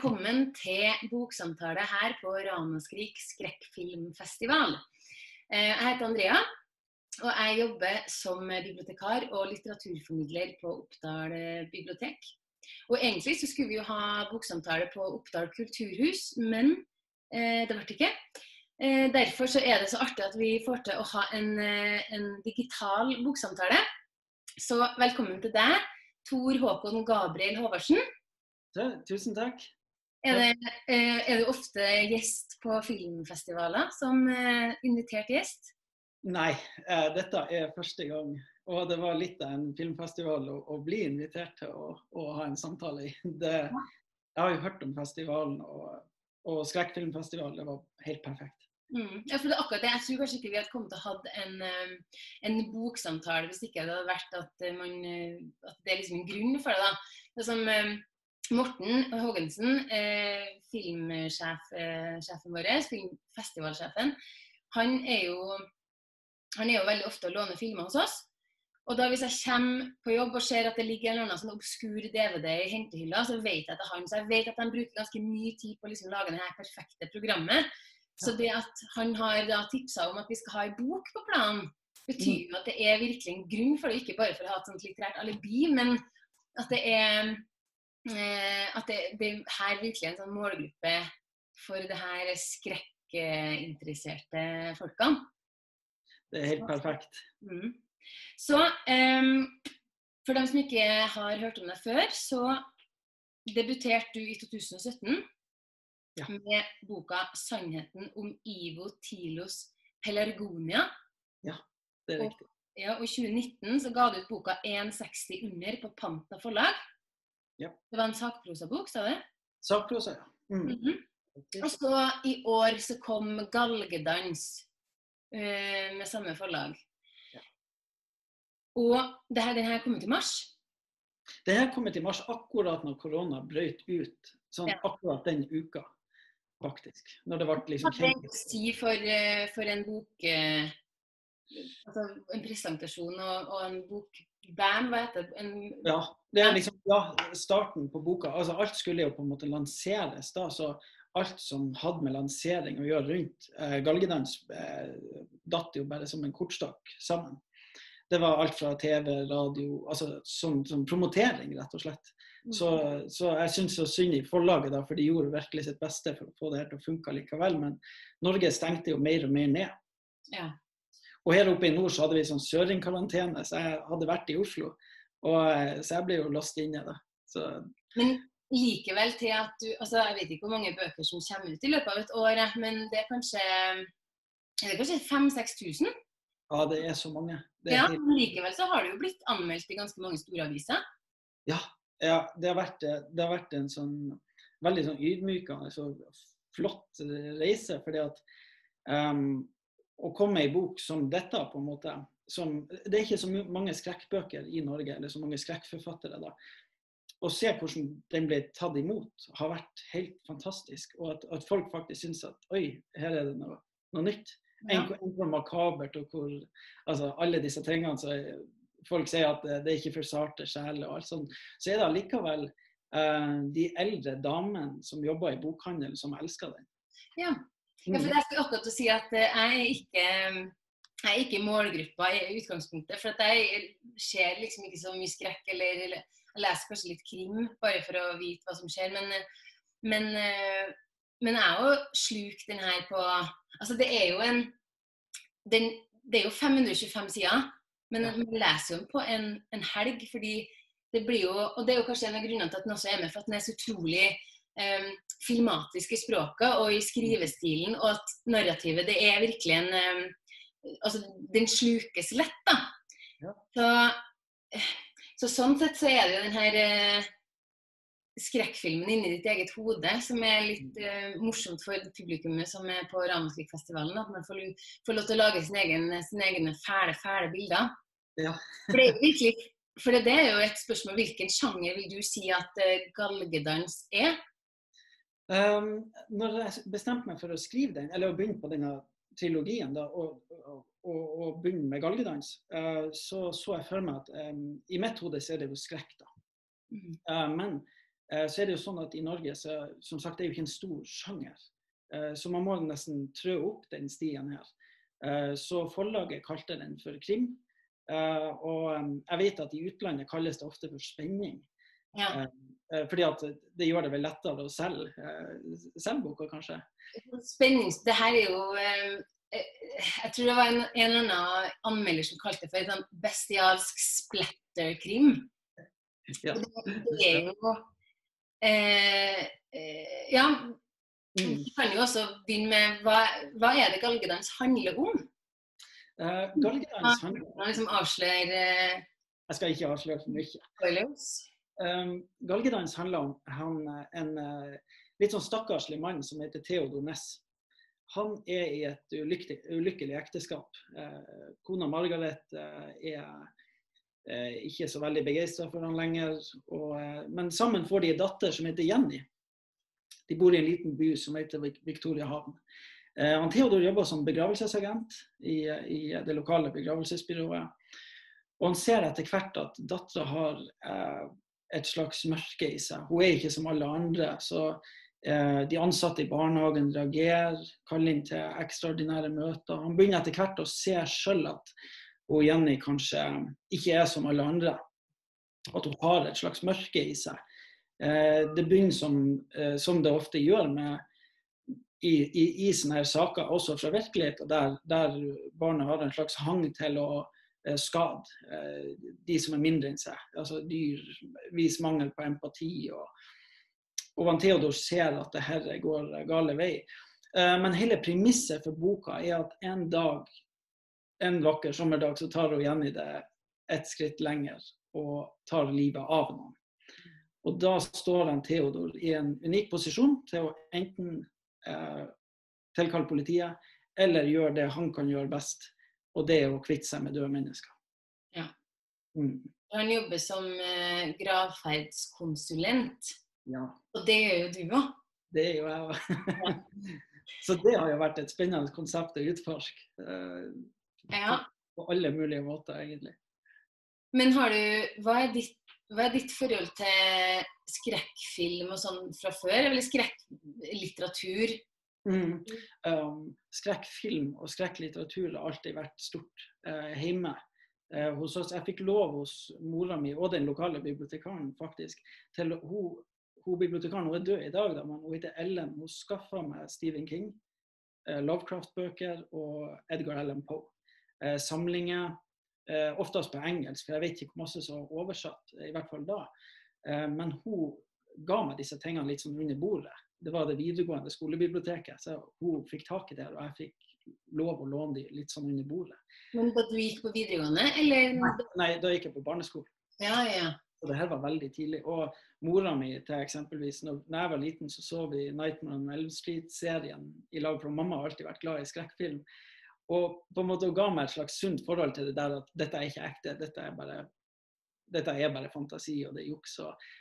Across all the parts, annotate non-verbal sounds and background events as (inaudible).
Velkommen til boksamtale her på Ranaskrik skrekkfilmfestival. Eh, Jeg heter Andrea, og jeg jobber som bibliotekar og litteraturformidler på Oppdal bibliotek. Og egentlig så skulle vi jo ha boksamtale på Oppdal kulturhus, men eh, det ble det ikke. Eh, Derfor så er det så artig at vi får til å ha en, en digital boksamtale. Så velkommen til deg, Tor Håkon Gabriel Håvardsen. Tusen takk. Er, det, eh, er det, ofte gjest på filmfestivaler som eh, invitert gjest? Nei, eh, dette er første gang. Og det var litt av en filmfestival å, å bli invitert til å, å ha en samtale i. Det, jeg har jo hørt om festivalen, og, og skrekkfilmfestival, det var helt perfekt. Mm. Ja, for det er akkurat det. Jeg tror kanskje ikke vi hadde kommet til å ha en, en boksamtale hvis ikke det hadde vært at, man, at det er liksom en grunn for det. da. Det er som Morten Hågensen, eh, filmsjefen eh, vår, festivalsjefen, han er, jo, han er jo veldig ofte og låner filmer hos oss. Og da hvis jeg kommer på jobb og ser at det ligger en eller annen sånn obskur DVD i hentehylla, så vet jeg at det er han. Så jeg vet at de bruker ganske mye tid på å liksom lage det her perfekte programmet. Så det at han har da tipsa om at vi skal ha ei bok på planen, betyr jo at det er virkelig en grunn for det, ikke bare for å ha et sånt litterært alibi, men at det er at det, det er her virkelig er en sånn målgruppe for det her skrekkinteresserte folkene. Det er helt perfekt. Mm. Så em, for dem som ikke har hørt om deg før, så debuterte du i 2017 Ja. med boka 'Sannheten om Ivo Tilos Pelargonia'. Ja, Det er Og- riktig. Ja, og I 2019 så ga du ut boka 1,60 under på Panta forlag. Ja. Det var en sakprosabok, sa du? Sakprosa, ja. Mm. Mhm. Og så i år så kom 'Galgedans' uh, med samme forlag. Ja. Og det her, den her kommer til mars. Det her kommer til mars akkurat når korona brøt ut. Sånn Ja. akkurat den uka, faktisk. Når det ble liksom Hva det du si for, eh, for en bok uh, Altså en presentasjon og, og en bokband, hva heter det? En, Ja, det er liksom ja, starten på boka. Altså, alt skulle jo på en måte lanseres da, så alt som hadde med lansering å gjøre rundt eh, galgedans, eh, datt jo bare som en kortstokk sammen. Det var alt fra TV, radio, altså som, som promotering, rett og slett. Så, så jeg syns så synd i forlaget, da, for de gjorde virkelig sitt beste for å få det her til å funke likevel. Men Norge stengte jo mer og mer ned. ja. Og her oppe i nord så hadde vi sånn søringkarantene, så jeg hadde vært i Oslo. Og, eh, så jeg ble jo låst inne, da. Så Men likevel til at du altså Jeg vet ikke hvor mange bøker som kommer ut i løpet av et år, men det er kanskje er det kanskje 5000-6000? ja, det er så mange. Det er Ja, men likevel så har du jo blitt anmeldt i ganske mange store aviser. ja, ja det, har vært, det har vært en sånn veldig sånn ydmykende så flott reise. fordi at ehm, å komme med ei bok som dette, på en måte som, Det er ikke så mange skrekkbøker i Norge, eller så mange skrekkforfattere. da. Å se hvordan den ble tatt imot, har vært helt fantastisk. Og at, at folk faktisk syns at oi, her er det noe, noe nytt. Ja. En, en hvor makabert og hvor altså alle disse tingene så Folk sier at det, det er ikke for sarte sjeler og alt sånt. Så er det allikevel eh, de eldre damene som jobber i bokhandel, som elsker den. Ja. Ja, for jeg skulle akkurat si at eh, jeg er ikke jeg er ikke i målgruppa i utgangspunktet. For at jeg ser liksom ikke så mye skrekk, eller, eller jeg leser kanskje litt krim bare for å vite hva som skjer. Men, men, eh, men jeg er jo slukt den her på Altså det er jo en den, Det er jo 525 sider, men man leser jo den på en, en helg. fordi det blir jo, og det er jo kanskje en av grunnene til at den også er med, for at den er så utrolig eh, filmatisk i språket og i skrivestilen, og at narrativet det er virkelig en Altså, den slukes lett, da. Ja. Så, eh, så sånn sett så er det jo den her eh, skrekkfilmen inni ditt eget hode som er litt eh, morsomt for publikummet som er på Ramaskrik-festivalen. At man får, får lov til å lage sine egne, sine egne fæle, fæle bilder. Ja. For det er virkelig for det er jo et spørsmål hvilken sjanger vil du si at eh, galgedans er? Um, når jeg bestemte meg for å skrive den, eller å begynne på denne trilogien da, og, og, og, begynne med galgedans, uh, så så jeg for meg at um, i mitt hode så er det jo skrekk. da. Mm. Uh, men uh, så er det jo sånn at i Norge så, som sagt, det er jo ikke en stor sjanger. Så man må nesten trø opp den stien her. Så forlaget kalte den for krim. Og um, jeg vet at i utlandet kalles det ofte for spenning. Ja. Eh, fordi at det gjør det vel lettere å selge, eh, selge boka, kanskje. Spennings... Det her er jo eh, Jeg tror det var en, en eller annen anmelder som kalte det for en sånn bestialsk splatterkrim. Ja. Det, er jo eh, Ja, Mm. vi kan jo også begynne med hva, hva er det galgedans handler om? Uh, Galgedans handler om liksom avslører Jeg skal ikke avsløre for mye. spoilers. Um, Galgedans handler om han, eh, en uh, litt sånn stakkarslig mann som heter Theodor Ness. Han er i et ulykkelig, ulykkelig ekteskap. Uh, kona Margaret uh, er ikke så veldig begeistra for han lenger. Og, men sammen får de en datter som heter Jenny. De bor i en liten by som heter Vik- Victoria Havn. Eh, Theodor jobber som begravelsesagent i, i det lokale begravelsesbyrået. Og han ser etter hvert at dattera har eh, et slags mørke i seg. Hun er ikke som alle andre. Så eh, de ansatte i barnehagen reagerer, kaller inn til ekstraordinære møter. Han begynner etter hvert å se sjøl at hun Jenny kanskje ikke er som alle andre. At hun har et slags mørke i seg. Eh, det begynner som, eh, som det ofte gjør med i, i, i sånne her saker, også fra virkeligheten, der, der barnet har en slags hang til å skade eh, de som er mindre enn seg. Altså Dyr viser mangel på empati. Og, og Van Theodor ser at det her går gale vei. Eh, men hele premisset for boka er at en dag, en vakker sommerdag, så tar hun Jenny det et skritt lenger og tar livet av noen. Og da står han Theodor i en unik posisjon til å enten eh, tilkalle politiet, eller gjøre det han kan gjøre best, og det å kvitte seg med døde mennesker. Ja. Mm. Han jobber som eh, gravferdskonsulent, ja. og det gjør jo du òg. Det gjør jeg òg. (laughs) Så det har jo vært et spennende konsept å utforske. eh, Ja. På alle mulige måter, egentlig. Men har du Hva er ditt, hva er ditt forhold til skrekkfilm og sånn fra før? Eller skrekklitteratur? Mm. Um, skrekkfilm og skrekklitteratur har alltid vært stort uh, hjemme. uh, hos oss. Jeg fikk lov hos mora mi og den lokale bibliotekaren faktisk, til hun, hun bibliotekaren hun er død i dag, da, men hun heter Ellen. Hun skaffa meg Stephen King, uh, Lovecraft-bøker og Edgar Allan Poe. Samlinger, oftest på engelsk, for jeg vet ikke hvor masse som er oversatt, i hvert fall da. Men hun ga meg disse tingene litt sånn under bordet. Det var det videregående skolebiblioteket, så hun fikk tak i det, og jeg fikk lov å låne de litt sånn under bordet. Men da du gikk på videregående, eller? Nei, da gikk jeg på barneskole. Ja, ja. Og det her var veldig tidlig. Og mora mi til eksempelvis, når jeg var liten, så så vi 'Nightmare on Elm Street'-serien i lag, for mamma har alltid vært glad i skrekkfilm. Og på en måte hun ga meg et slags sunt forhold til det der at dette er ikke ekte, dette er bare, dette er bare fantasi og det er juks.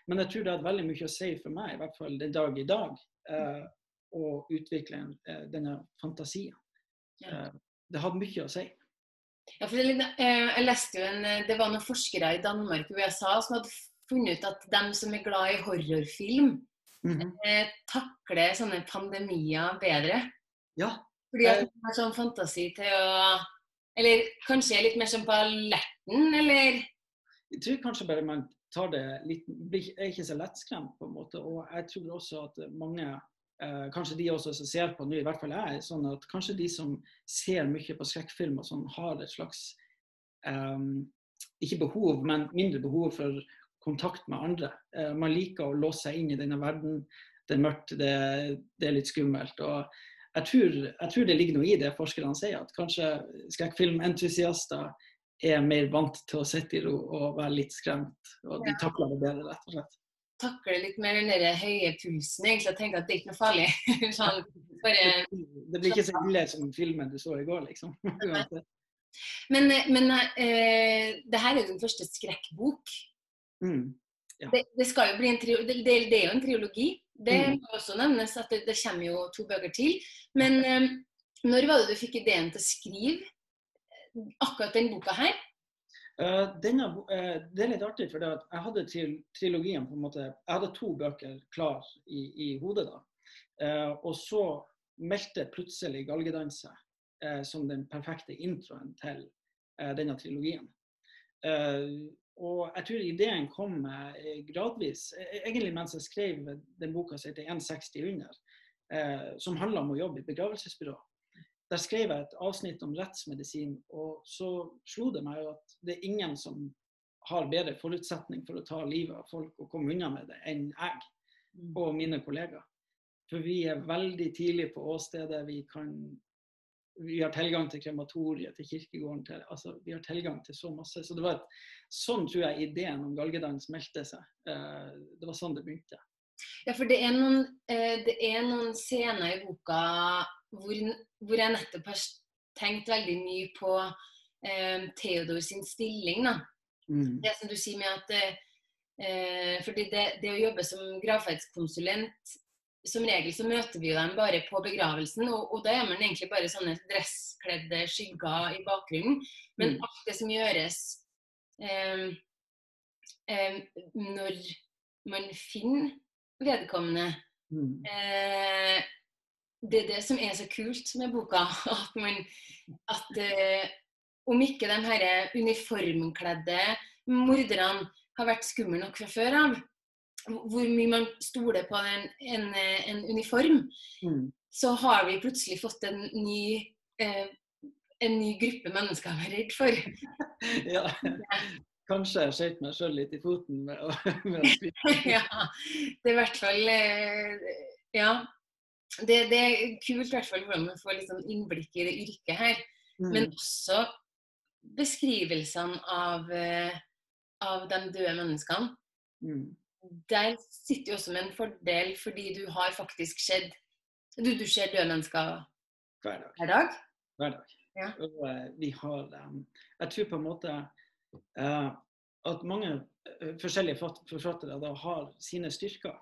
Men jeg tror det hadde veldig mye å si for meg, i hvert fall den dag i dag, eh, å utvikle eh, denne fantasien. Ja. Eh, det hadde mye å si. Ja, for jeg, eh, jeg leste jo en, eh, det var noen forskere i Danmark og USA som hadde funnet ut at de som er glad i horrorfilm, Mhm. eh, takler sånne pandemier bedre. Ja. Fordi at de har sånn fantasi til å Eller kanskje litt mer sånn på alerten, eller Jeg tror kanskje bare man tar det litt Er ikke så lettskremt, på en måte. Og jeg tror også at mange, eh, kanskje de også som ser på nå, i hvert fall jeg, sånn at kanskje de som ser mye på skrekkfilm og sånn, har et slags eh, Ikke behov, men mindre behov for kontakt med andre. Eh, man liker å låse seg inn i denne verden. Det er mørkt, det, det er litt skummelt. og jeg tror, jeg tror det ligger noe i det forskerne sier, at kanskje skrekkfilmentusiaster er mer vant til å sitte i ro og være litt skremt. Og de takler det bedre, rett og slett. takler litt mer den der høye pulsen. Egentlig, og tenker at det er ikke noe farlig. (laughs) sånn, bare Det blir ikke så ille som filmen du så i går, liksom. (laughs) Men, men eh, det her er jo din første skrekkbok. Mm. Det, det, skal jo bli en trio, det, det, det er jo en triologi. Det Mm. må også nevnes at det, det kommer jo to bøker til. Men eh, når var det du fikk ideen til å skrive akkurat den boka her? Uh, denne, uh, det er litt artig, for jeg hadde til, trilogien på en måte, Jeg hadde to bøker klar i, i hodet da. Uh, og så meldte plutselig Galgedans seg som den perfekte introen til denne trilogien. og jeg tror ideen kom gradvis, e-, egentlig mens jeg skrev den boka som heter 160 under, som handler om å jobbe i begravelsesbyrå. Der skrev jeg et avsnitt om rettsmedisin, og så slo det meg at det er ingen som har bedre forutsetning for å ta livet av folk og komme unna med det, enn jeg mm. og mine kollegaer. For vi er veldig tidlig på åstedet. Vi, kan, vi har tilgang til krematoriet, til kirkegården. Til, altså, vi har tilgang til så masse. Så det var et, sånn tror jeg ideen om galgedans meldte seg. Eh, det var sånn det begynte. Ja, for det er noen, eh, det er noen scener i boka hvor, hvor, jeg nettopp har tenkt veldig mye på eh, Theodor sin stilling. da. Mm. Det som du sier med at eh, fordi det, det, å jobbe som gravferdskonsulent Som regel så møter vi jo dem bare på begravelsen, og, og da er man egentlig bare sånne dresskledde skygger i bakgrunnen. Men mm. alt det som gjøres eh, eh når man finner vedkommende mm. Eh, det er det som er så kult med boka. (laughs) At, man, at uh, om ikke de her uniformkledde morderne har vært skumle nok fra før av, hvor mye man stoler på en, en, en uniform, mm. så har vi plutselig fått en ny, uh, en ny gruppe mennesker å være redd for. (laughs) ja. Kanskje jeg skjøt meg sjøl litt i foten med å, (laughs) med å spise. ja. Det er i hvert fall uh, Ja det, det, er kult i hvert fall hvordan man får litt sånn innblikk i det yrket her. Mm. Men også beskrivelsene av, uh, av de døde menneskene. Mm. Der sitter jo også med en fordel fordi du har faktisk skjedd Du, du ser døde mennesker hver dag. Hver dag? Hver dag. Ja. Og, uh, vi har um, Jeg tror på en måte uh, at mange forskjellige forfattere da har sine styrker.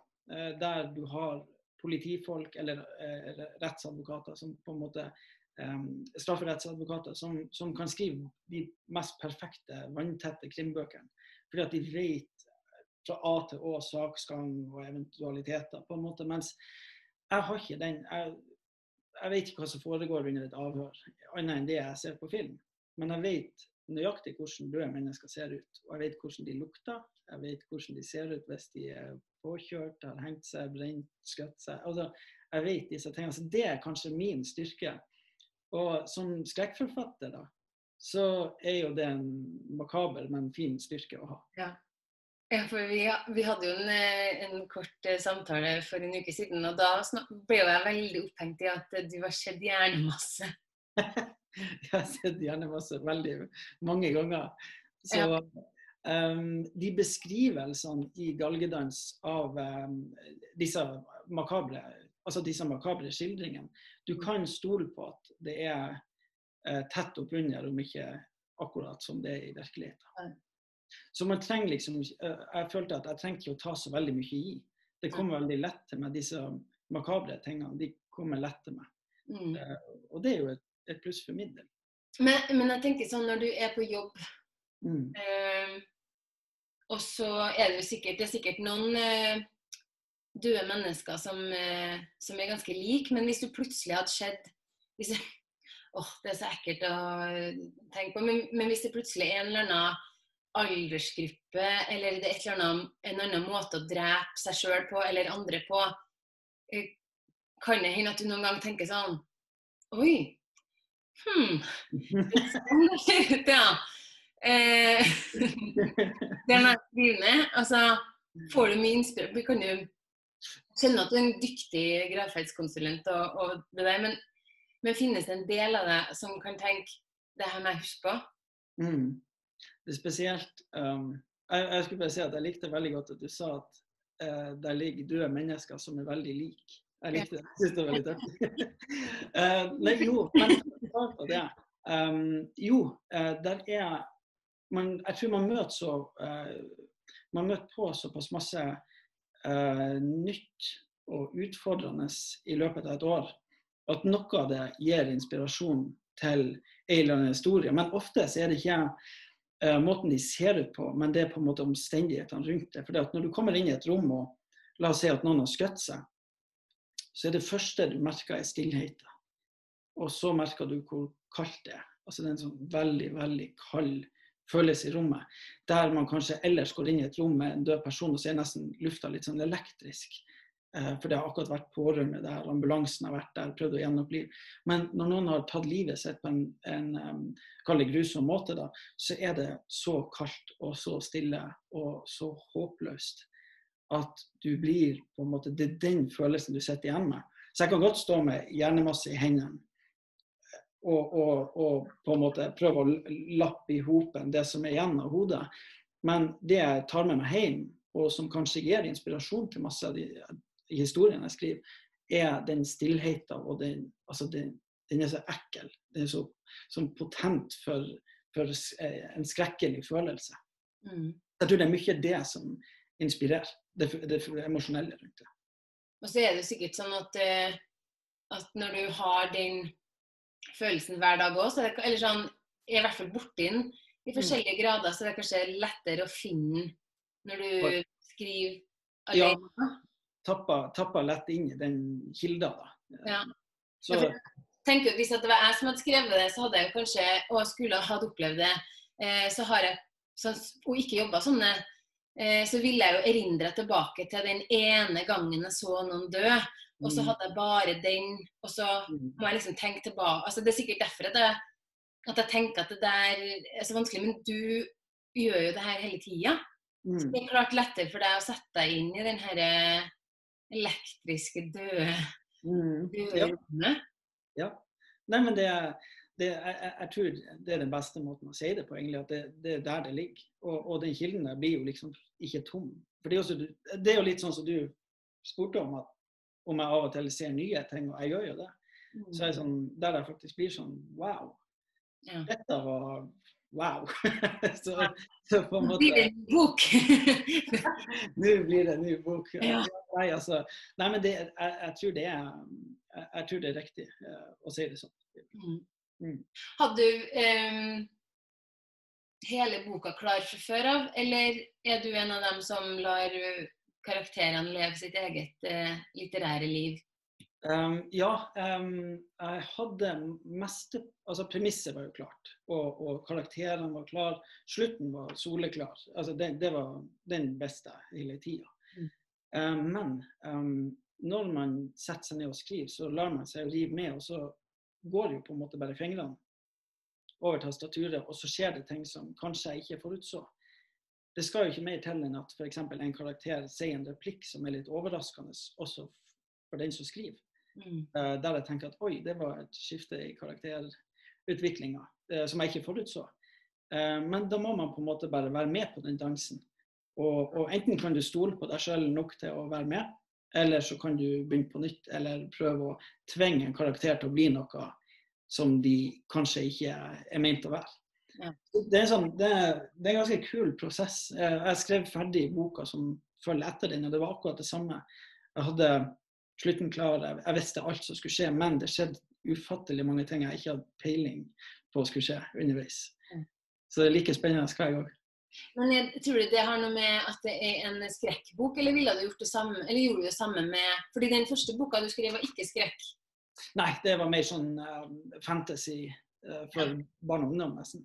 der du har politifolk eller eh, rettsadvokater som på en måte eh, strafferettsadvokater som, som, kan skrive de mest perfekte, vanntette krimbøkene. Fordi at de vet fra A til Å saksgang og eventualiteter. på en måte, Mens jeg har ikke den. Jeg, jeg vet ikke hva som foregår under et avhør, annet enn det jeg ser på film. Men jeg vet nøyaktig hvordan døde mennesker ser ut. Og jeg vet hvordan de lukter, jeg vet hvordan de ser ut hvis de er påkjørt, har hengt seg, brent, skutt seg. Altså, jeg vet disse tingene. Så det er kanskje min styrke. Og som skrekkforfatter, da, så er jo det en makaber, men fin styrke å ha. Ja. Ja, for vi, vi, hadde jo en, eh, en, kort eh, samtale for en uke siden, og da ble jeg veldig opphengt i at du har sett hjernemasse. (laughs) jeg har sett hjernemasse veldig mange ganger. Så ja. Um, de beskrivelsene i galgedans av um, disse makabre altså disse makabre skildringene, du kan stole på at det er uh, tett oppunder, om ikke akkurat som det er i virkeligheten. Så man trenger liksom uh, Jeg følte at jeg trengte ikke å ta så veldig mye i. Det kommer veldig lett til meg, disse makabre tingene. De kommer lett til meg. Mm. Uh, og det er jo et, et pluss for min del. Men, men, jeg tenker sånn når du er på jobb mm. eh, og så er det jo sikkert, det er sikkert noen eh, døde mennesker som, eh, som, er ganske like, men hvis du plutselig hadde skjedd hvis, oh, (laughs) Det er så ekkelt å tenke på, men, men, hvis det plutselig er en eller annen aldersgruppe, eller det er eller annet, en annen måte å drepe seg sjøl på, eller andre på, eh, kan det hende at du noen gang tenker sånn Oi. (laughs) Hm. Sånn det ser ut, ja. Eh, (laughs) det å skrive altså får du mye innspill Kan du kjenne at du er en dyktig gravferdskonsulent og, og, det der, men, men, finnes det en del av deg som kan tenke det her må jeg huske på? Mm. Det er spesielt um, jeg, jeg, skulle bare si at jeg likte veldig godt at du sa at uh, der ligger døde mennesker som er veldig like. Jeg likte det. Jeg synes det var litt artig. uh, (laughs) nei, jo, men det. Um, jo, uh, der er man, jeg tror man møter så uh, Man møter på såpass masse uh, nytt og utfordrende i løpet av et år at noe av det gir inspirasjon til en eller annen historie. Men ofte så er det ikke uh, måten de ser ut på, men det er på en måte omstendighetene rundt det. For når du kommer inn i et rom og la oss si at noen har skutt seg, så er det første du merker, er stillheten. Og så merker du hvor kaldt det er. Altså det er en sånn veldig, veldig kald følelse i rommet. Der man kanskje ellers går inn i et rom med en død person, og så er nesten lufta litt sånn elektrisk. Eh, for det har akkurat vært pårørende der, ambulansen har vært der, prøvd å gjenopplive. Men når noen har tatt livet sitt på en, en um, grusom måte, da, så er det så kaldt og så stille og så håpløst at du blir på en måte, Det er den følelsen du sitter igjen med. Så jeg kan godt stå med hjernemasse i hendene og, og, og, på en måte prøve å lappe i hopen det som er igjen av hodet. Men det jeg tar med meg hjem, og som kanskje gir inspirasjon til masse av de historiene jeg skriver, er den stillheten og den, altså den, den er så ekkel. Den er så, så potent for, for, en skrekkelig følelse. Mm. Jeg tror det er mye det som inspirerer. Det, det, det emosjonelle rundt det. Og så er det sikkert sånn at, eh, at når du har den følelsen hver dag òg. Eller sånn, i hvert fall borti den i forskjellige mm. grader, så det er kanskje lettere å finne når du skriver alene. Ja. Tapper, tapper lett inn i den kilda, da. Ja. Så, tenker, hvis det var jeg som hadde skrevet det, så hadde jeg kanskje, og skulle hatt opplevd det, eh, så har jeg så, og ikke jobba sånn, eh, så ville jeg jo erindre tilbake til den ene gangen jeg så noen dø. Og så mm. hadde jeg bare den, og så mm. må jeg liksom tenke tilbake. Altså, det er sikkert derfor at jeg, at jeg tenker at det der er så vanskelig. Men du gjør jo det her hele tida. Mm. Så det er klart lettere for deg å sette deg inn i den her elektriske døde, mm. døde ja. Ja. Nei, men det, det jeg, jeg, tror det er den beste måten å si det på, egentlig. At det, det er der det ligger. Og, og den kilden der blir jo liksom ikke tom. For det er, også, det er jo litt sånn som du spurte om, at om jeg av og til ser nye ting, og jeg gjør jo det. Så er det sånn, der jeg faktisk blir sånn wow. Ja. Dette var wow. (laughs) så, så, på en måte Nå blir det en bok! (laughs) Nå blir det en ny bok. Ja. Nei, altså, nei, men det, jeg, jeg, tror det er, jeg, jeg, tror det er riktig uh, å si det sånn. Mm. Mm. Hadde du um, hele boka klar fra før av, eller er du en av dem som lar karakterene leve sitt eget eh, litterære liv? Um, ja, um, jeg hadde meste Altså, premisset var jo klart. Og, og karakterene var klare. Slutten var soleklar. Altså, det, det var den beste hele tida. Mm. Um, men når man setter seg ned og skriver, så lar man seg rive med, og så går jo på en måte bare fingrene over tastaturet, og så skjer det ting som kanskje jeg ikke forutså det skal jo ikke mer til enn at f.eks. en karakter sier en replikk som er litt overraskende også for den som skriver. Mm. Uh, der jeg tenker at oi, det var et skifte i karakterutviklinga uh, som jeg ikke forutså. Uh, men da må man på en måte bare være med på den dansen. Og, og enten kan du stole på deg sjøl nok til å være med, eller så kan du begynne på nytt, eller prøve å tvinge en karakter til å bli noe som de kanskje ikke er ment å være. Det, er sånn, det, det, er en ganske kul prosess. Jeg skrev ferdig boka som følger etter den, og det var akkurat det samme. Jeg hadde slutten klar, jeg visste alt som skulle skje, men det skjedde ufattelig mange ting jeg ikke hadde peiling på skulle skje underveis. Så det er like spennende hver gang. Men jeg, tror du det har noe med at det er en skrekkbok, eller ville du gjort det samme, eller gjorde du det samme med Fordi den første boka du skrev, var ikke skrekk? Nei, det var mer sånn uh, fantasy uh, for ja. barn og ungdom, nesten.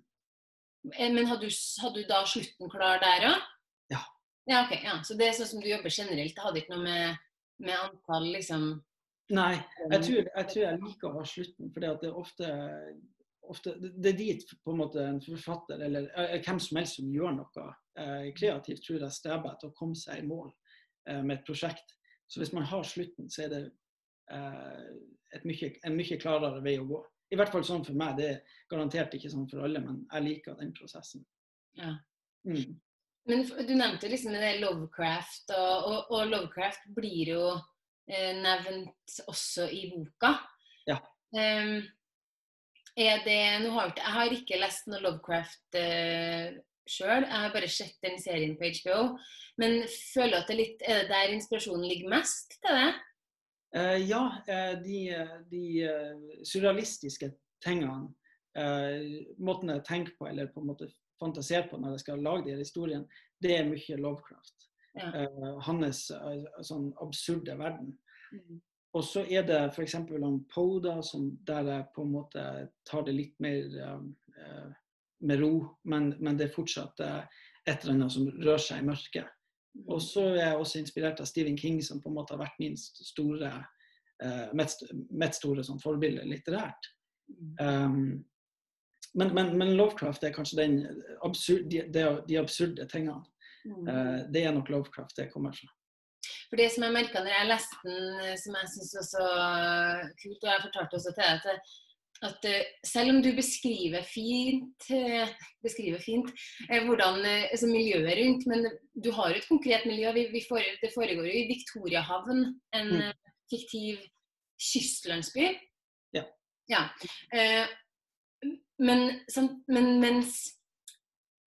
Eh, men hadde du, hadde du da slutten klar der òg? Ja. Ja, ok. Ja. Så det er sånn som du jobber generelt? Det hadde ikke noe med, med antall liksom Nei, jeg tror, jeg tror, jeg liker å ha slutten. For det er ofte, ofte, Det er dit på en måte en forfatter eller eh, hvem som helst som gjør noe eh, kreativt, tror jeg streber etter å komme seg i mål eh, med et prosjekt. Så hvis man har slutten, så er det eh, mye, en mye klarere vei å gå. I hvert fall sånn for meg. Det er garantert ikke sånn for alle, men jeg liker den prosessen. Ja. Mm. Men du nevnte liksom det Lovecraft, og, og, og Lovecraft blir jo eh, nevnt også i boka. Ja. Um, er det, har jeg, jeg har ikke lest noe Lovecraft eh, sjøl, jeg har bare sett den serien på HBO. Men føler at det litt, er det der inspirasjonen ligger mest til det? Uh, ja, uh, de, de uh, surrealistiske tingene, måten jeg tenker på, eller på en måte fantaserer på når jeg skal lage de historiene, det er mye Lovecraft. Ja. Eh, hans eh, sånn absurde verden. Mm. Og så er det f.eks. Poda, som der jeg på en måte tar det litt mer eh, eh, med ro, men, men det er fortsatt eh, et eller annet som rører seg i mørket. Og så er jeg også inspirert av Stephen King, som på en måte har vært min store, eh, mitt, mitt store sånn, forbilde litterært. Mm. Um, men, men, men Lovecraft er kanskje den absur de, de, de absurde tingene. Mm. Eh, det er nok Lovecraft det kommer fra. For det som jeg merka når jeg leste den, eh, som jeg syns var så kult, og jeg fortalte også til deg, at, at eh, selv om du beskriver fint, eh, beskriver fint eh, hvordan altså miljøet rundt, men du har jo et konkret miljø. Vi, vi fore, det foregår jo i Viktoriahavn, en Mm. fiktiv kystlandsby. Ja. ja. Men, men mens,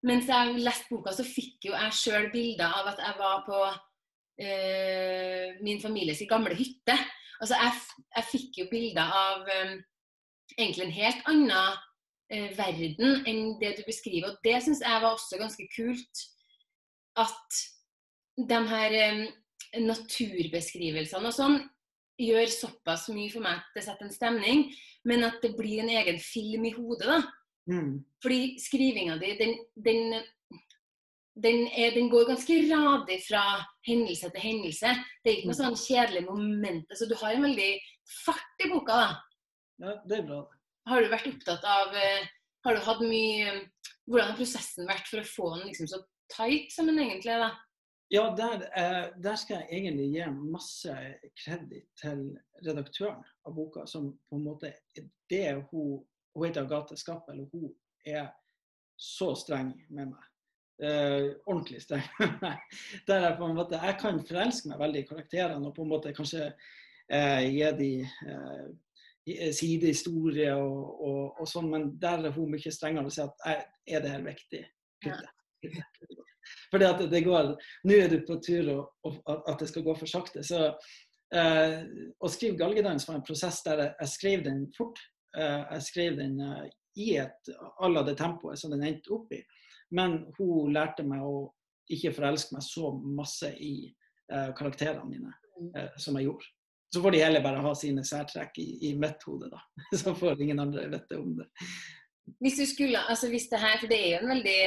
mens jeg leste boka, så fikk jo jeg sjøl bilder av at jeg var på eh, min families gamle hytte. Altså, jeg, jeg fikk jo bilder av egentlig en helt annen eh, verden enn det du beskriver. Og det syns jeg var også ganske kult. At de her eh, naturbeskrivelsene og sånn gjør såpass mye for meg at det setter en stemning, men at det blir en egen film i hodet. da. Mm. Fordi skrivinga di, den, den, den, er, den går ganske radig fra hendelse til hendelse. Det er ikke noe sånn kjedelig moment. Så du har en veldig fart i boka. da. Ja, det er bra. Har du vært opptatt av eh, Har du hatt mye Hvordan har prosessen vært for å få den liksom så tight som den egentlig er? da? Ja, der, eh, der skal jeg egentlig gi masse kreditt til redaktøren av boka, som på en måte det er hun Hun heter Agathe Skappel, og hun er så streng med meg. Eh, ordentlig streng. Der jeg på en måte Jeg kan forelske meg veldig i karakterene og på en måte kanskje eh, gi de eh, sidehistorie og, og, og sånn, men der er hun mye strengere og sier at er det her viktig? Ja. Fordi at det går Nå er du på tur og, og at- det skal gå for sakte. Så eh, å skrive 'Galgedans' var en prosess der jeg, jeg skrev den fort. Eh, jeg skrev den eh, i et à la det tempoet som den endte opp i. Men hun lærte meg å ikke forelske meg så masse i eh, karakterene mine eh, som jeg gjorde. Så får de heller bare ha sine særtrekk i, i mitt hode, da. (laughs) Så får ingen andre vite om det. Hvis du skulle, altså hvis det her, for det er jo en veldig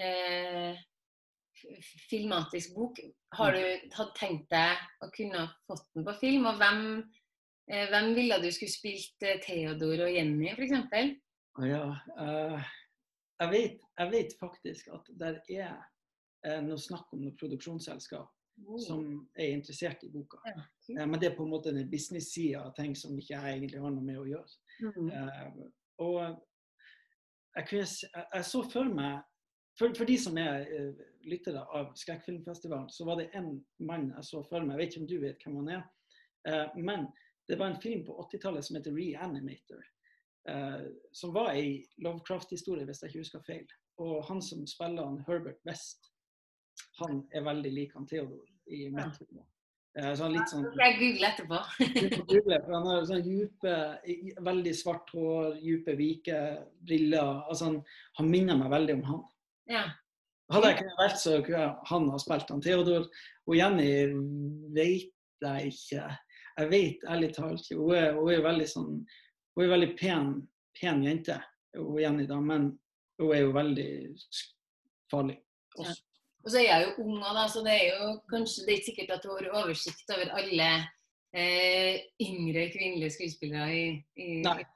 eh, filmatisk bok. Har du hadde tenkt deg å kunne fått den på film? Og hvem, eh, hvem ville du skulle spilt eh, Theodor og Jenny, f.eks.? Ja, uh, jeg, vet, jeg vet faktisk at det er eh, noe snakk om noe produksjonsselskap som er interessert i boka. Eh, men det er på en måte den business-sida av ting som ikke jeg egentlig har noe med å gjøre. Mm. Og jeg, kunne, jeg, jeg så for meg for, for de som er uh, lyttere av Skrekkfilmfestivalen, så var det en mann jeg så for meg. Jeg vet ikke om du vet hvem han er. Uh, men det var en film på 80-tallet som heter 'Reanimator'. Uh, som var ei Lovecraft-historie, hvis jeg ikke husker feil. Og han som spiller han Herbert West, han er veldig lik han Theodor i mitt hode. Så han er litt sånn jeg google etterpå. (laughs) han har sånn djupe, veldig svart hår, djupe vikebriller. Altså han, han minner meg veldig om han. ja. Hadde jeg kunnet valgt, så kunne han ha spilt han Theodor. Og Jenny vet jeg ikke. Jeg vet ærlig talt ikke. Hun er, hun er veldig sånn Hun er veldig pen, pen jente, hun Jenny, da, men hun er jo veldig farlig. også. Og så er jeg jo ung òg, da, så det er jo kanskje det er ikke sikkert at du har oversikt over alle eh, yngre kvinnelige skuespillere i, i jeg-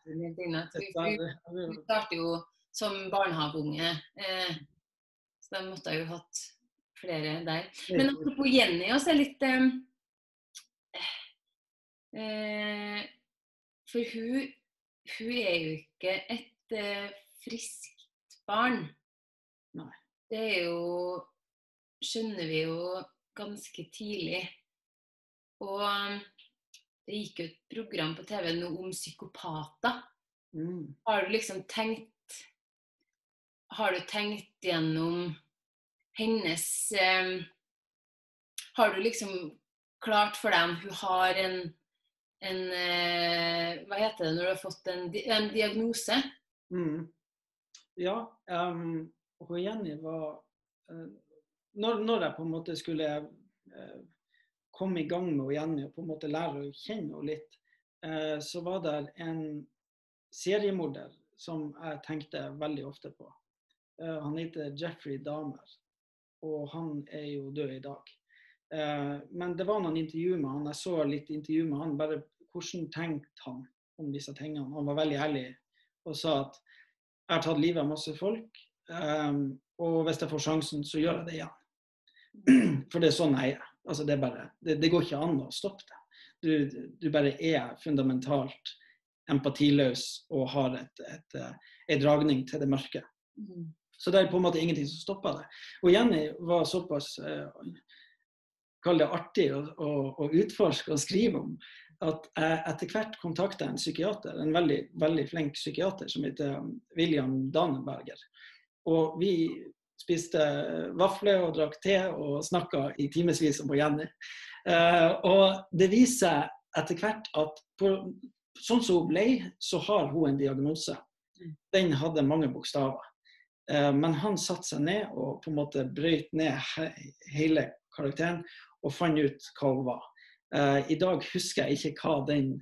vi starter jo som barnehageunge, eh, så da måtte jeg jo hatt flere der. Men apropos Jenny også er litt eh, eh, For hun, hun er jo ikke et eh, friskt barn. Nei. Det er jo Skjønner vi jo ganske tidlig. Og um, det gikk jo et program på TV nå om psykopater. Mm. Har du liksom tenkt Har du tenkt gjennom hennes eh, Har du liksom klart for deg om hun har en, en eh, Hva heter det når du har fått en, en diagnose? Mm. ja. Um, og Jenny var uh, når, når, jeg på en måte skulle eh, komme i gang med Jenny og på en måte lære å kjenne henne litt, eh, så var det en seriemorder som jeg tenkte veldig ofte på. han heter Jeffrey Dahmer, og han er jo død i dag. men det var noen intervju med han, jeg så litt intervju med han, bare hvordan tenkte han om disse tingene. Han var veldig ærlig og sa at jeg har tatt livet av masse folk, um, og hvis jeg får sjansen, så gjør jeg det igjen. (clears throat) For det er sånn jeg er. Altså, det, er bare, det, det, går ikke an å stoppe det. Du, du bare er fundamentalt empatiløs og har et, et, en dragning til det mørke. Mm. Så det er på en måte ingenting som stopper det. Og Jenny var såpass uh, kall det artig å, å, å, utforske og skrive om at jeg etter hvert kontakta en psykiater, en veldig, veldig flink psykiater som heter William Danenberger. Og vi spiste vafler og drakk te og snakka i timevis om Jenny. Uh, og det viser etter hvert at på, sånn som hun ble, så har hun en diagnose. Den hadde mange bokstaver. Uh, men han satte seg ned og på en måte brøyt ned he hele karakteren og fant ut hva hun var. I dag husker jeg ikke hva den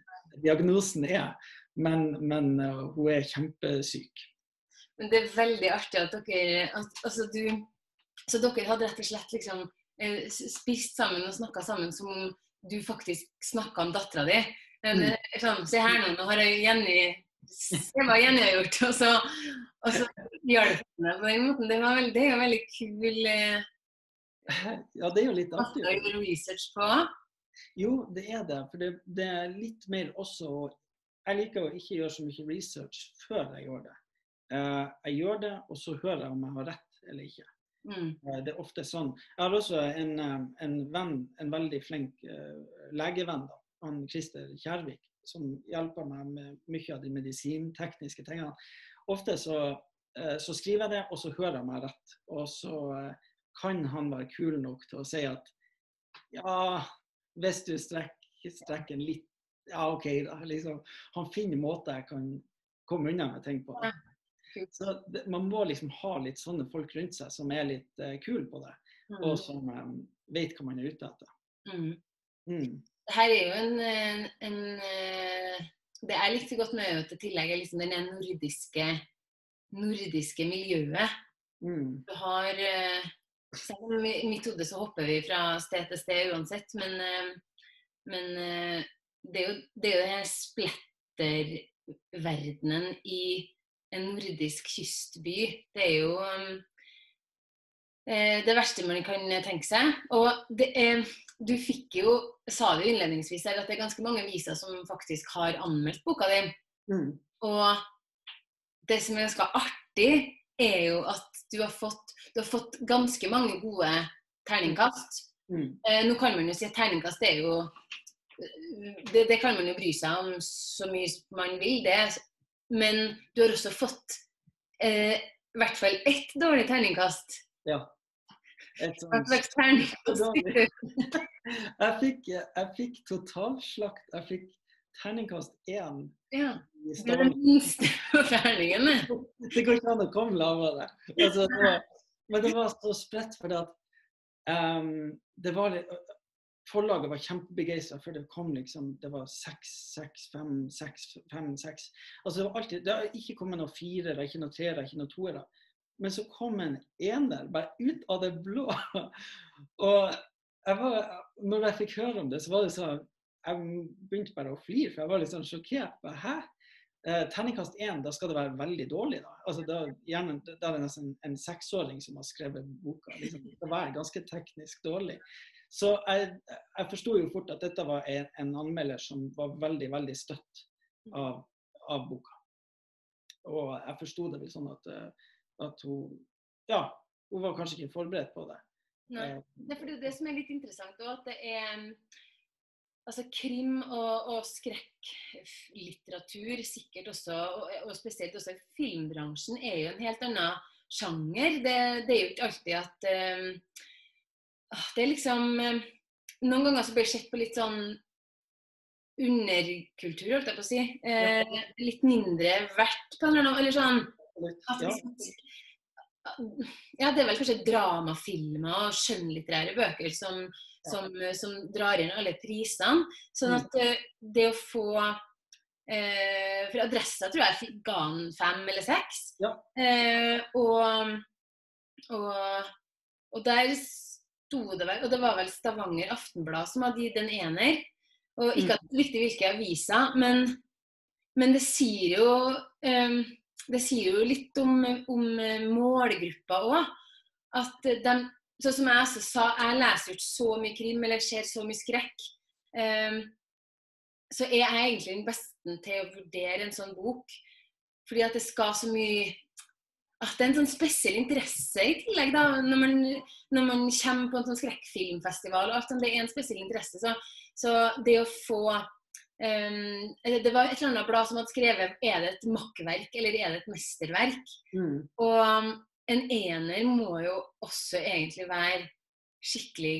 diagnosen er, men, men hun er kjempesyk. Men det er veldig artig at dere altså du, Så dere hadde rett og slett liksom uh, spist sammen og snakka sammen som om du faktisk snakka om dattera di. Mm. Sånn, se her nå, nå har jeg Jenny Se hva Jenny har gjort. Og så, og så gjør det på den måten. Det, var veldig, det er jo veldig kul Ja, det er jo litt artig. research på. Jo, det er det. For det, det, er litt mer også Jeg liker å ikke gjøre så mye research før jeg gjør det. Uh, jeg gjør det, og så hører jeg om jeg har rett eller ikke. Mm. Uh, det er ofte sånn. Jeg har også en, uh, en venn, en veldig flink legevenn, da, han Christer Kjærvik, som hjelper meg med mye av de medisintekniske tingene. Ofte så, så skriver jeg det, og så hører jeg meg rett. Og så kan han være kul nok til å si at ja, hvis du strekker, strekker litt Ja, OK, da. Liksom, han finner måter jeg kan komme unna med ting på. Så det, Man må liksom ha litt sånne folk rundt seg som er litt uh, kule på det, mm. og som um, vet hva man er ute etter. Mm. Mm. Her er jo en, en, en, eh, Det er litt godt med at i tillegg er liksom det nordiske, nordiske miljøet. Mm. Du har Selv selv i mitt hode så hopper vi fra sted til sted uansett, men, eh, men eh, det er jo det er jo denne spletterverdenen i en nordisk kystby. Det er jo eh, det verste man kan tenke seg. Og er, du fikk jo, sa det jo innledningsvis her, at det er ganske mange viser som faktisk har anmeldt boka di. Mm. Og det som er ganske artig, er jo at du har fått du har fått ganske mange gode terningkast. Mm. Eh, nå kan man jo si at terningkast er jo det, det, kan man jo bry seg om så mye man vil, det. Men du har også fått eh, i hvert fall ett dårlig terningkast. Ja. Et slags terningkast (laughs) jeg fikk, jeg fikk totalslakt. Jeg fikk terningkast én. Ja. Det er den minste terningen. Det går ikke an å komme lavere. Altså, det var men det var så spredt, fordi at um, det var litt Forlaget var kjempebegeistra før det kom liksom Det var seks, seks, fem, seks, fem, seks. Altså det var alltid Det har ikke kommet noen firere, ikke noen treere, ikke noen toere. Men så kom en ener bare ut av det blå. (laughs) Og jeg var, når jeg fikk høre om det, så var det sånn Jeg begynte bare å flire, for jeg var litt sånn sjokkert. Hæ? Eh, terningkast én, da skal det være veldig dårlig. Da, altså, da, gjerne, da er det nesten en seksåring som har skrevet boka. Liksom. Det skal være ganske teknisk dårlig. Så jeg, jeg forsto jo fort at dette var en, en, anmelder som var veldig, veldig støtt av, av boka. Og jeg forsto det vel sånn at, eh, at, hun Ja, hun var kanskje ikke forberedt på det. Nei. Eh, det er det som er litt interessant, og at det er altså krim og, og skrekklitteratur, sikkert også, og, og, spesielt også filmbransjen, er jo en helt annen sjanger. Det, det er jo ikke alltid at um, Det er liksom um, Noen ganger så blir det sett på litt sånn underkultur, holdt jeg på å si. Eh, litt mindre verdt, kan eller, eller sånn. At Ja. det er vel kanskje dramafilmer og skjønnlitterære bøker som, som, som drar inn alle prisene. Sånn Mm. at eh, det å få eh, For Adressa tror jeg fikk- ga han fem eller seks. Ja. Eh, og, og, og der sto det vel Og det var vel Stavanger Aftenblad som hadde gitt en ener. Og Mm. ikke at det er viktig hvilke aviser, men, men det sier jo um, det sier jo litt om, om målgruppa òg. At de, sånn som jeg også sa, jeg leser jo ikke så mye krim eller ser så mye skrekk. Um, så er jeg egentlig den beste til å vurdere en sånn bok. Fordi at det skal så mye At det er en sånn spesiell interesse i tillegg, da. Når man, når man kommer på en sånn skrekkfilmfestival og alt sånt. Det er en spesiell interesse. Så, så det å få Um, det var et eller annet blad som hadde skrevet er det et makkverk eller er det et mesterverk. Mm. Og um, en ener må jo også egentlig være skikkelig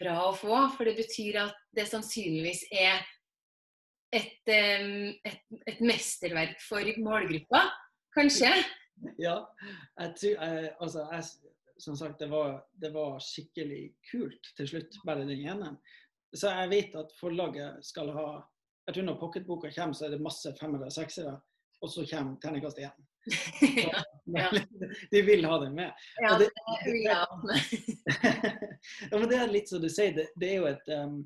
bra å få, for det betyr at det sannsynligvis er et, um, et, et mesterverk for målgruppa, kanskje. Ja. Jeg tror jeg, Altså, jeg, som sagt, det var, det var skikkelig kult til slutt, bare den ene. Så jeg vet at forlaget skal ha Jeg tror når pocketboka kommer, så er det masse femmere og seksere, og så kommer terningkast igjen. (laughs) ja. (laughs) De vil ha det med. ja, det det- vil jeg ha med. (laughs) ja, men det er litt som du sier, det, det er jo et um,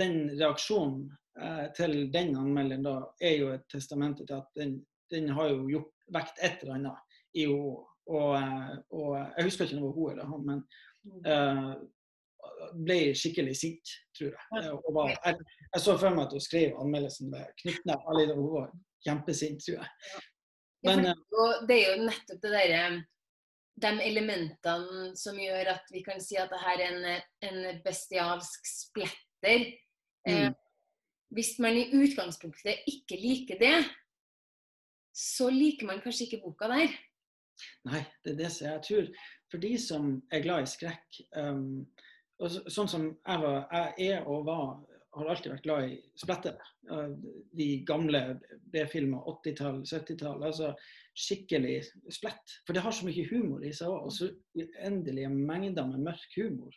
Den reaksjonen uh, til den anmelderen da, er jo et testament til at den, den har jo gjort, vekt et eller annet i henne. Og, eh, og jeg husker ikke om det var hun eller han, men uh, ble skikkelig sint, tror jeg. Eh, var, jeg, jeg så for meg at hun skrev anmeldelsen med knyttneve. Hun var kjempesint, tror jeg. Ja, Men eh, det er jo- det er jo nettopp det derre De elementene som gjør at vi kan si at det her er en, en bestialsk splatter. Eh, Mm. hvis man i utgangspunktet ikke liker det, så liker man kanskje ikke boka der. Nei, det er det som jeg tror. For de som er glad i skrekk um, og så, Sånn som jeg var, jeg er og var, har alltid vært glad i splettere. Uh, de gamle B-filmer, 80-tall, 70-tall. Altså skikkelig splett. For det har så mye humor i seg òg. Og så uendelige mengder med mørk humor.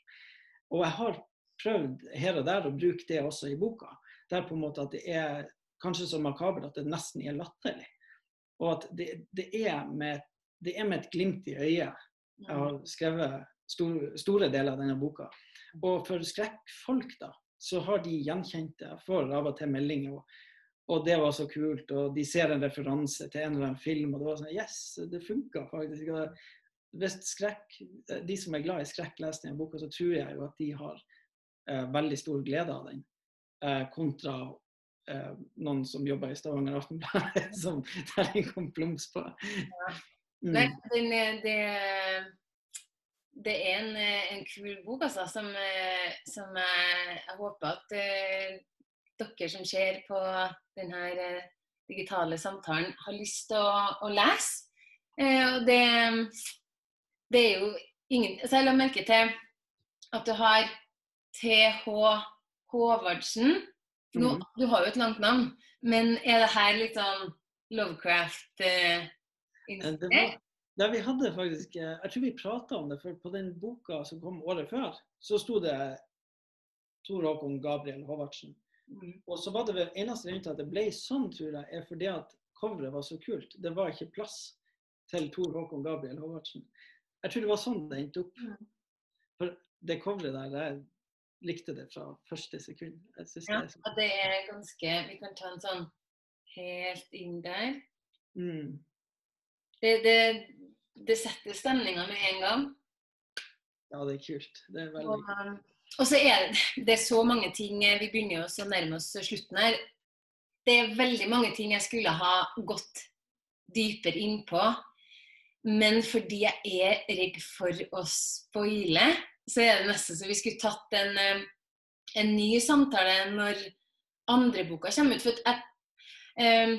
Og jeg har prøvd her og der å bruke det også i boka. Der på en måte at det er kanskje så makabert at det nesten er latterlig. Og at det, det, er med, det er med et glimt i øyet jeg har skrevet store, store deler av denne boka. Og for skrekkfolk, da, så har de gjenkjent det. Jeg får av og til meldinger. Og, og det var så kult. Og de ser en referanse til en eller annen film, og det var sånn Yes, det funka faktisk. Hvis skrekk, de som er glad i skrekk, leser denne boka, så tror jeg jo at de har eh, veldig stor glede av den. Eh, kontra eh, noen som jobber i Stavanger Aftenblad, (laughs) som der den kom plums på. Mm. Nei, den, er- det, det er en, en kul bok, altså, som, eh, som jeg, jeg håper at eh, dere som ser på denne eh, digitale samtalen, har lyst til å, å lese. Eh, og det, det er jo ingen Så jeg la merke til at du har TH Håvardsen. Nå, mm. Du har jo et langt navn, men er det her litt sånn Lovecraft eh, Eh? Var, ja, vi hadde faktisk, eh, Jeg tror vi prata om det, for på den boka som kom året før, så sto det Tor Håkon Gabriel Håvardsen. Mm. Og så var det vel eneste grunn til at det ble sånn, tror jeg, er fordi at coveret var så kult. Det var ikke plass til Tor Håkon Gabriel Håvardsen. Jeg tror det var sånn det endte opp. Mm. For det coveret der, jeg likte det fra første sekund. Ja, det er så... det er ganske Vi kan ta en sånn helt inn der. Mm. Det, det, det setter stemninga med en gang. Ja, det er kult. Det er veldig um, og så er det, det er så mange ting eh, Vi begynner jo å nærme oss slutten her. Det er veldig mange ting jeg skulle ha gått dypere inn på. Men fordi jeg er redd for å spoile, så er det nesten så vi skulle tatt en, eh, en ny samtale når andre boka kommer ut. For jeg, eh,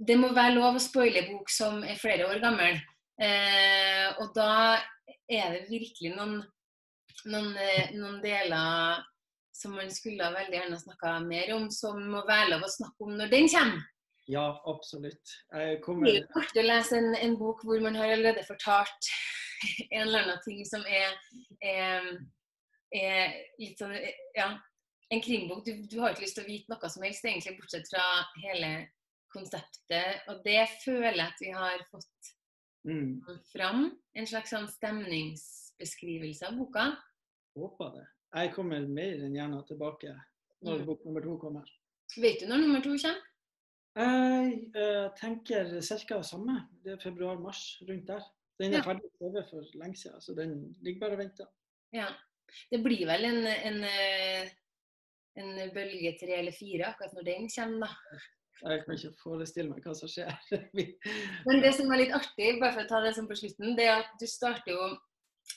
det må være lov å spoile bok som er flere år gammel. Eh, og da er det virkelig noen, noen, eh, noen deler som man skulle veldig gjerne snakka mer om, som må være lov å snakke om når den kommer. Ja, absolutt. Jeg Det er jo artig å lese en, en bok hvor man har allerede fortalt (laughs) en eller annen ting som er, er, er litt sånn Ja, en kringbok. Du, du har ikke lyst til å vite noe som helst, egentlig, bortsett fra hele konseptet. Og det føler jeg at vi har fått mm, fram. En slags sånn stemningsbeskrivelse av boka. Håper det. Jeg kommer mer enn gjerne tilbake når Mm. bok nummer to kommer. Vet du når nummer to kommer? Jeg uh, tenker ca. samme. Det er februar-mars, rundt der. Den er Ja. ferdig skrevet for lenge siden, så den ligger bare og venter. Ja. Det blir vel en, en, eh, en bølge tre eller fire akkurat når den kommer, da. Jeg kan ikke forestille meg hva som skjer. (laughs) Men det som er litt artig, bare for å ta det sånn på slutten, det er at du starter jo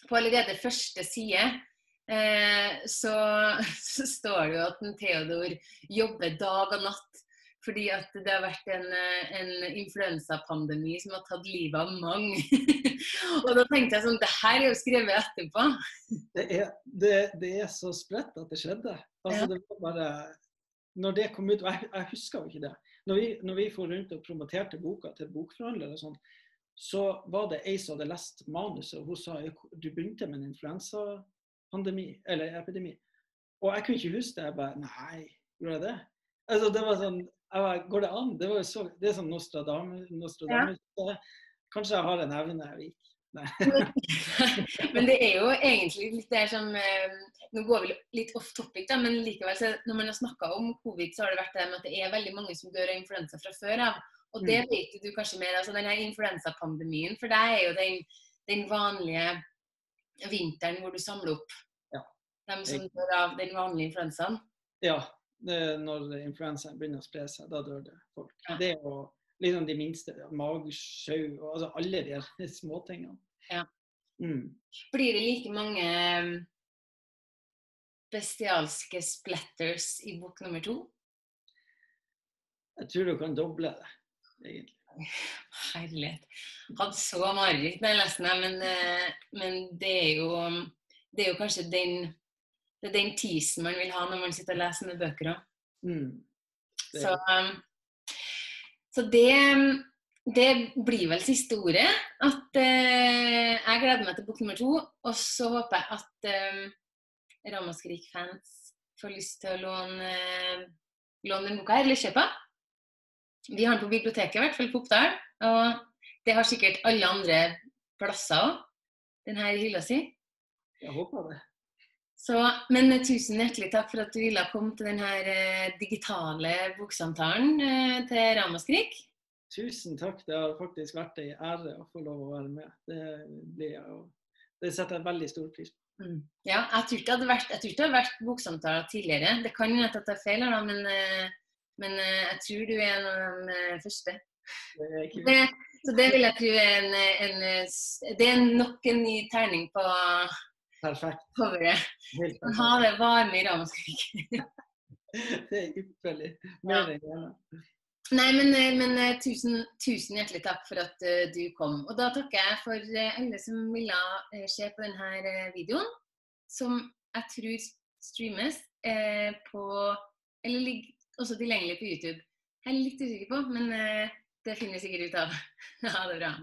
på allerede første side. Eh, så, (laughs) så står det jo at en Theodor jobber dag og natt fordi at det har vært en, eh, en influensapandemi som har tatt livet av mange. (laughs) og da tenkte jeg sånn Det her er jo skrevet etterpå. Det er, det, det er så spredt at det skjedde. Altså, Ja. det var bare Når det kom ut og Jeg, jeg husker jo ikke det. Når vi, når vi for rundt og promoterte boka til bokforhandlere, sånn, så var det ei som hadde lest manuset, og hun sa du begynte med en influensapandemi, eller epidemi. Og jeg kunne ikke huske det. Jeg bare Nei, gjorde jeg det? Altså, det var sånn jeg bare, Går det an? Det, var så, det er sånn Nostradamus. Nostradamus. Kanskje jeg har en evne jeg ikke. Men det er jo egentlig litt det som eh, Nå går vi litt off topic, da, men likevel, så når man har snakka om covid, så har det vært det med at det er veldig mange som dør av influensa fra før av. Og det vet du kanskje mer. altså Denne influensapandemien for deg er jo den, den vanlige vinteren hvor du samler opp Ja. dem som dør av den vanlige influensaen. Ja, når influensaen begynner å spre seg, da dør det folk. Ja. Det og liksom de minste, Magsjau og altså alle de her (laughs) småtingene. Ja. Mm. Blir det like mange eh, bestialske splatters i bok nummer to? Jeg tror du kan doble det, egentlig. (laughs) Herlighet. Hadde så mareritt da jeg leste den, men, eh, men det er jo det er jo kanskje den det er den teasen man vil ha når man sitter og leser sånne bøker òg. Mm. Så, um, så det, det blir vel siste ordet. At eh, jeg gleder meg til bok nummer to. Og så håper jeg at um, Ramaskrik-fans får lyst til å låne, låne den boka her, eller kjøpe den. Vi har den på biblioteket, i hvert fall på Oppdal. Og det har sikkert alle andre plasser òg, denne hylla si. Jeg håper det. Så, men eh, tusen hjertelig takk for at du ville komme til denne eh, digitale boksamtalen eh, til Ramaskrik. Tusen takk. Det har faktisk vært en ære å få lov å være med. Det, det setter jeg veldig stor pris på. Ja, jeg tror ikke det hadde vært, vært boksamtaler tidligere. Det kan hende at jeg tar feil, men, men jeg tror du er en av de første. Det er ikke Det, så det vil jeg tro er en, en, Det er nok en ny terning på perfekt. coveret. Helt Men perfekt. Ha det varm i Ramaskrik. (laughs) Det er ypperlig. Mer enn gjerne. Nei, men, eh, men eh, tusen, tusen hjertelig takk for at eh, du kom. Og da takker jeg for alle som ville se på denne videoen, som jeg tror streames på Eller ligger også tilgjengelig på YouTube. Jeg er litt usikker på, men det finner vi sikkert ut av. (laughs) Ha det bra.